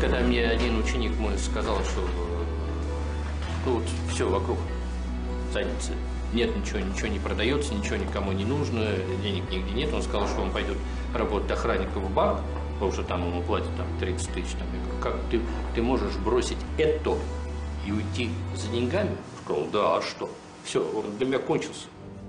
Когда мне один ученик мой сказал, что э, тут все вокруг задницы, нет ничего, ничего не продается, ничего никому не нужно, денег нигде нет, он сказал, что он пойдет работать охранником в банк, а потому что там ему платят там 30 тысяч. Там. Я говорю, как ты, ты можешь бросить это и уйти за деньгами? Он сказал, да, а что? Все, он для меня кончился.